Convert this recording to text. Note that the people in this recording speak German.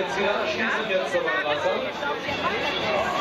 jetzt wieder, schießen jetzt zum weiter.